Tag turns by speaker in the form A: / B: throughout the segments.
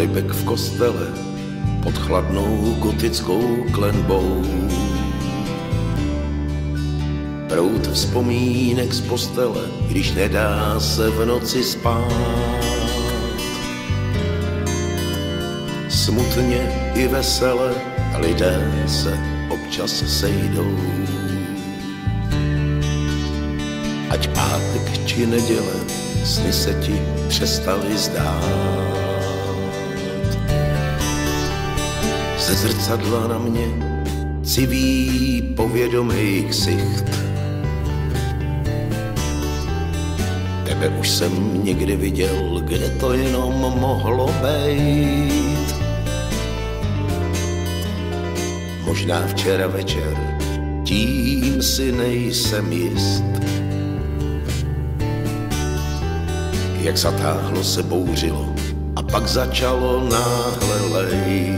A: polibek v kostele pod chladnou gotickou klenbou. Prout vzpomínek z postele, když nedá se v noci spát. Smutně i vesele lidé se občas sejdou. Ať pátek či neděle sny se ti přestali zdát. Ze zrcadla na mě civí povědomý ksicht. Tebe už jsem někdy viděl, kde to jenom mohlo být. Možná včera večer, tím si nejsem jist. Jak zatáhlo se bouřilo a pak začalo náhle lejt.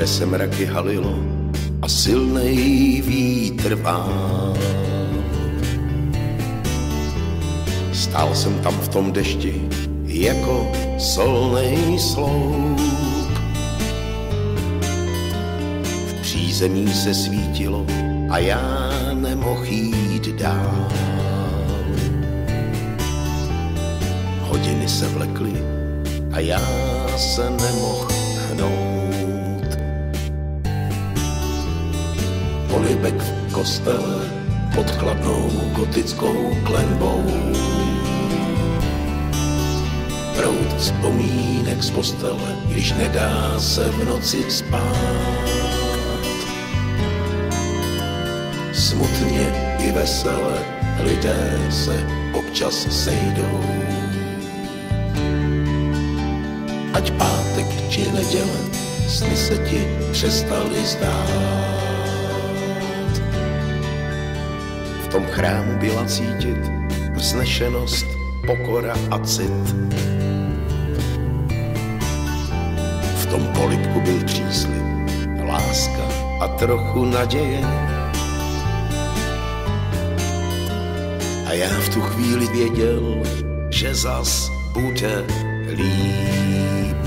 A: Nebe se mraky halilo a silnej vítr vál. Stál jsem tam v tom dešti jako solnej sloup. V přízemí se svítilo a já nemohl jít dál. Hodiny se vlekly a já se nemohl hnout. Polibek v kostele pod chladnou gotickou klenbou. Prout vzpomínek z postele, když nedá se v noci spát. Smutně i vesele lidé se občas sejdou. Ať pátek či neděle, sny se ti přestali zdát. Chrámu byla cítit vznešenost, pokora a cit. V tom polipku byl příslip, láska a trochu naděje. A já v tu chvíli věděl, že zas bude líp.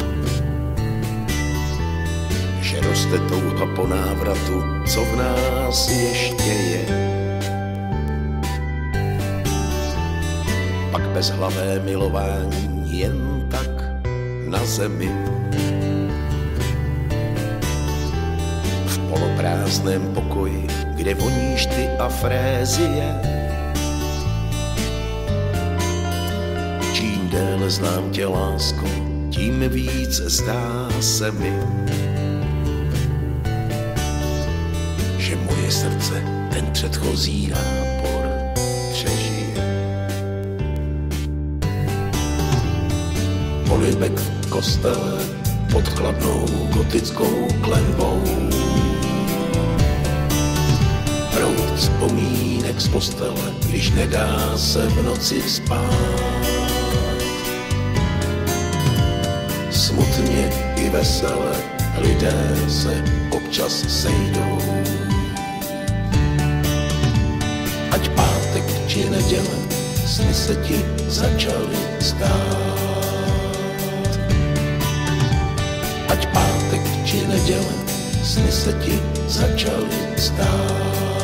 A: Že roste touha po návratu, co v nás ještě je. Bezhlavé milování jen tak na zemi. V poloprázdném pokoji, kde voníš ty a frézie, Čím déle znám tě, lásko, tím víc zdá se mi, že moje srdce ten předchozí nápor Polibek v kostele pod chladnou gotickou klenbou. Prout vzpomínek z postele, když nedá se v noci spát. Smutně i vesele lidé se občas sejdou. Ať pátek či neděle, sny se ti začaly zdát. Sny se ti začaly zdát.